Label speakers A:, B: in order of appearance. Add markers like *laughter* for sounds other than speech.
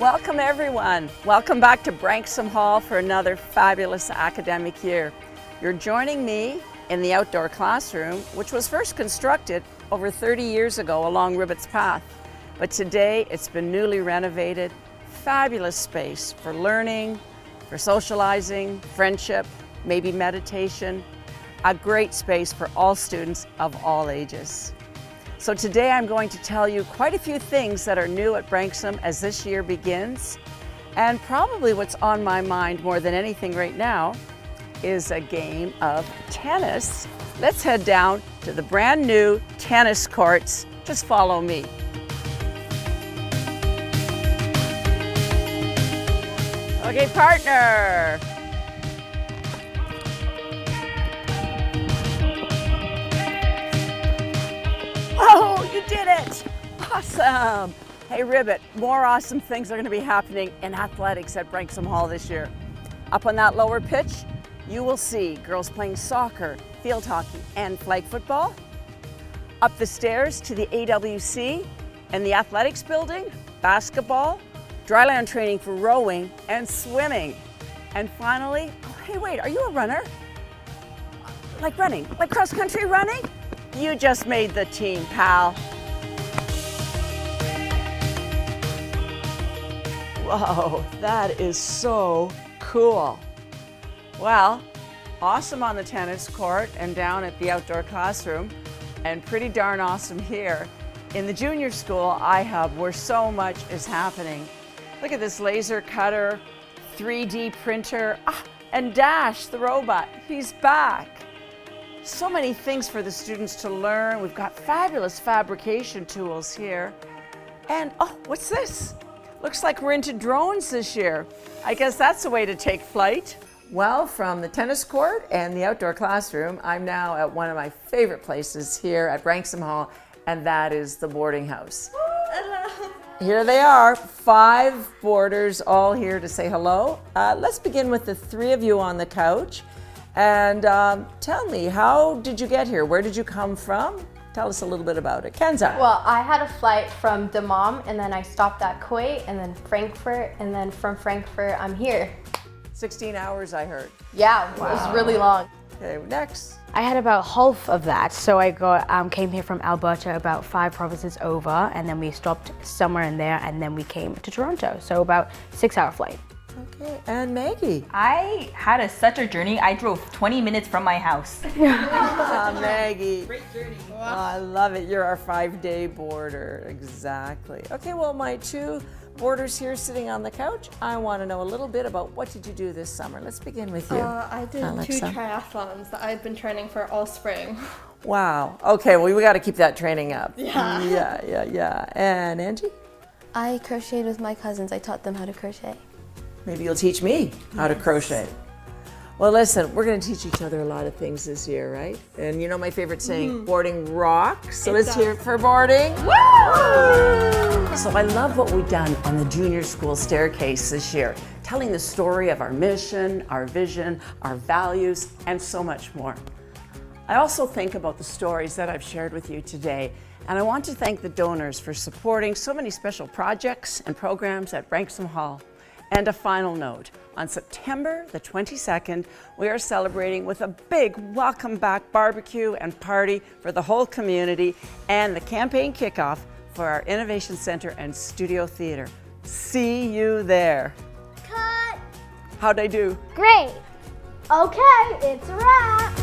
A: Welcome everyone. Welcome back to Branksome Hall for another fabulous academic year. You're joining me in the outdoor classroom, which was first constructed over 30 years ago along Ribbit's Path. But today it's been newly renovated. Fabulous space for learning, for socializing, friendship, maybe meditation. A great space for all students of all ages. So today I'm going to tell you quite a few things that are new at Branksome as this year begins. And probably what's on my mind more than anything right now is a game of tennis. Let's head down to the brand new tennis courts. Just follow me. Okay, partner. It! Awesome! Hey Ribbit, more awesome things are going to be happening in athletics at Branksome Hall this year. Up on that lower pitch, you will see girls playing soccer, field hockey, and flag football. Up the stairs to the AWC and the athletics building, basketball, dryland training for rowing and swimming. And finally, oh, hey wait, are you a runner? Like running, like cross country running? You just made the team, pal. Whoa, that is so cool. Well, awesome on the tennis court and down at the outdoor classroom, and pretty darn awesome here in the junior school iHub where so much is happening. Look at this laser cutter, 3D printer, ah, and Dash, the robot, he's back. So many things for the students to learn. We've got fabulous fabrication tools here. And, oh, what's this? Looks like we're into drones this year. I guess that's the way to take flight. Well, from the tennis court and the outdoor classroom, I'm now at one of my favorite places here at Branksome Hall, and that is the boarding house. *laughs* Here they are, five boarders all here to say hello. Uh, let's begin with the three of you on the couch. And um, tell me, how did you get here? Where did you come from? Tell us a little bit about it. Kenza.
B: Well, I had a flight from Dammam and then I stopped at Kuwait and then Frankfurt and then from Frankfurt I'm here.
A: 16 hours, I heard.
B: Yeah, wow. it was really long.
A: Okay, next.
C: I had about half of that, so I got um, came here from Alberta, about five provinces over, and then we stopped somewhere in there, and then we came to Toronto, so about six-hour flight.
A: Okay, and Maggie.
D: I had a, such a journey. I drove 20 minutes from my house. *laughs*
A: ah, Maggie. Great journey. Oh, I love it. You're our five-day boarder. Exactly. Okay, well, my two boarders here sitting on the couch, I want to know a little bit about what did you do this summer. Let's begin with you.
E: Uh, I did Alexa. two triathlons that I've been training for all spring.
A: Wow. Okay, well, we got to keep that training up.
E: Yeah.
A: Yeah, yeah, yeah. And Angie?
F: I crocheted with my cousins. I taught them how to crochet.
A: Maybe you'll teach me how to crochet. Well, listen, we're going to teach each other a lot of things this year, right? And you know my favorite saying, mm. boarding rocks. So it let's hear it for boarding. Woo! So I love what we've done on the junior school staircase this year, telling the story of our mission, our vision, our values, and so much more. I also think about the stories that I've shared with you today, and I want to thank the donors for supporting so many special projects and programs at Branksome Hall. And a final note, on September the 22nd, we are celebrating with a big welcome back barbecue and party for the whole community and the campaign kickoff for our Innovation Center and Studio Theater. See you there.
G: Cut.
A: How'd I do?
G: Great. Okay, it's a wrap.